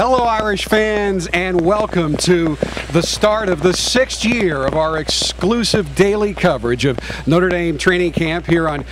Hello, Irish fans, and welcome to the start of the sixth year of our exclusive daily coverage of Notre Dame training camp here on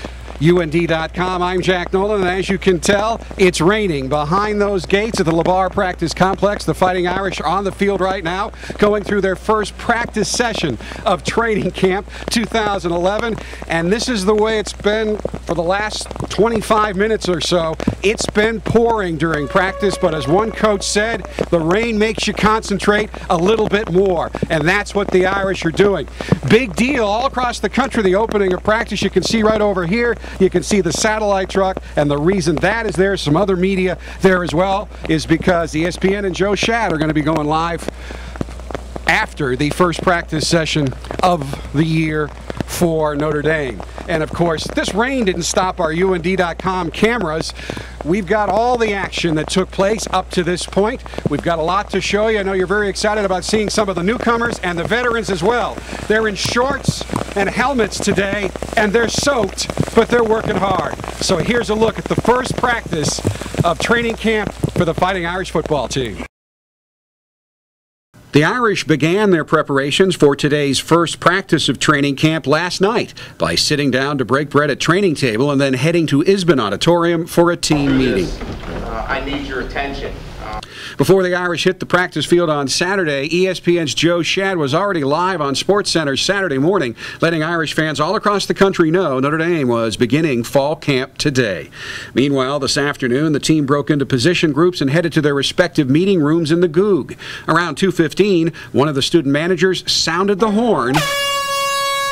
UND.com. I'm Jack Nolan, and as you can tell, it's raining behind those gates at the LaBar Practice Complex. The Fighting Irish are on the field right now, going through their first practice session of training camp 2011. And this is the way it's been for the last 25 minutes or so. It's been pouring during practice, but as one coach said, the rain makes you concentrate a little bit more. And that's what the Irish are doing. Big deal all across the country, the opening of practice. You can see right over here you can see the satellite truck, and the reason that is there, some other media there as well, is because the ESPN and Joe Schad are going to be going live after the first practice session of the year for Notre Dame. And of course, this rain didn't stop our UND.com cameras. We've got all the action that took place up to this point. We've got a lot to show you. I know you're very excited about seeing some of the newcomers and the veterans as well. They're in shorts and helmets today, and they're soaked, but they're working hard. So here's a look at the first practice of training camp for the Fighting Irish football team. The Irish began their preparations for today's first practice of training camp last night by sitting down to break bread at training table and then heading to Isban Auditorium for a team meeting. I need your attention. Before the Irish hit the practice field on Saturday, ESPN's Joe Schad was already live on SportsCenter Saturday morning, letting Irish fans all across the country know Notre Dame was beginning fall camp today. Meanwhile, this afternoon, the team broke into position groups and headed to their respective meeting rooms in the Gug. Around 2:15, one of the student managers sounded the horn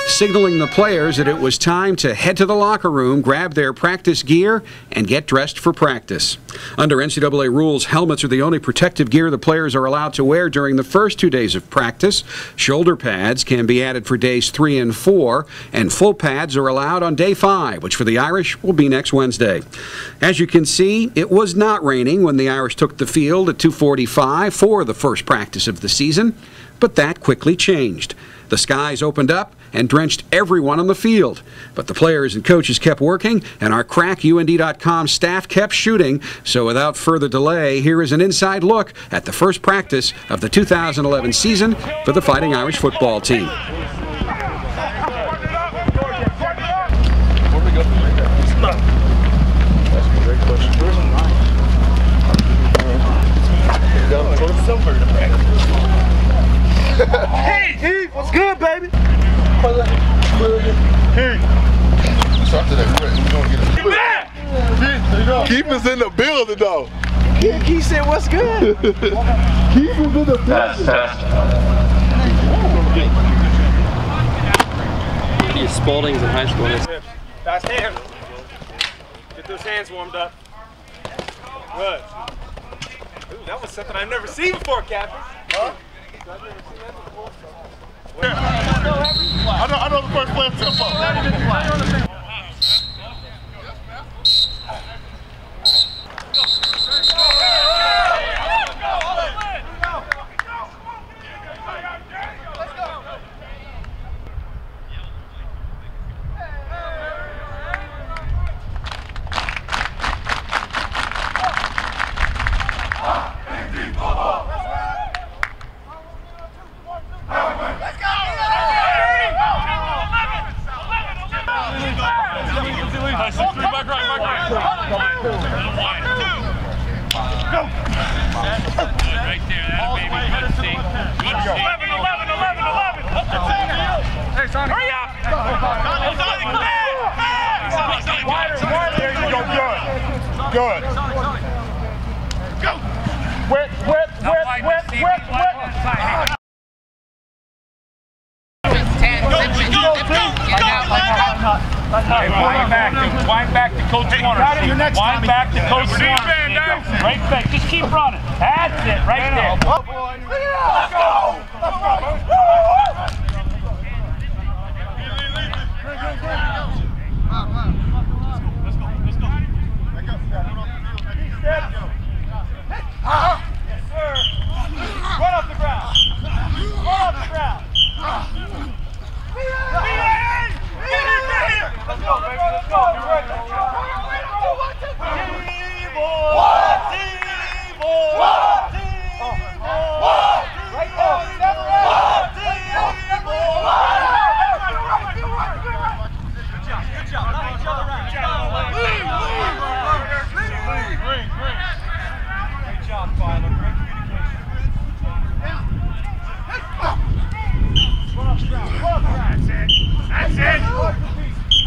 signaling the players that it was time to head to the locker room, grab their practice gear, and get dressed for practice. Under NCAA rules, helmets are the only protective gear the players are allowed to wear during the first two days of practice. Shoulder pads can be added for days three and four, and full pads are allowed on day five, which for the Irish will be next Wednesday. As you can see, it was not raining when the Irish took the field at 245 for the first practice of the season, but that quickly changed. The skies opened up and drenched everyone on the field. But the players and coaches kept working, and our crackund.com staff kept shooting. So without further delay, here is an inside look at the first practice of the 2011 season for the Fighting Irish football team. Hey, what's good, baby? Keep us in the building though. He said, what's good? Keep us in the building. These Spaldings in high school. Fast hands. Get those hands warmed up. Good. Ooh, that was something I've never seen before, Captain. Huh? I know, I know the first play of tempo. Good. Go. Wet, wet, wet, wet, wet, wet. Wind back to, wind back to Coach Warner. Wind back to Coach Warner. Right back. Just keep running. That's it, right there. Let's go. Let's go.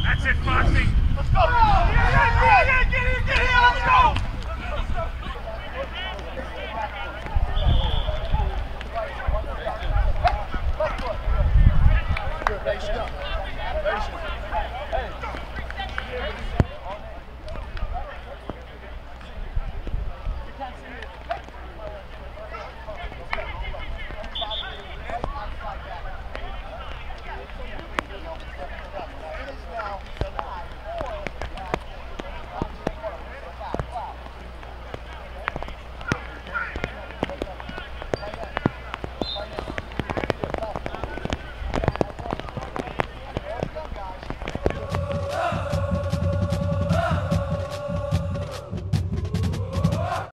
That's it, Foxy. Let's go. Yeah, yeah, yeah, get in, get.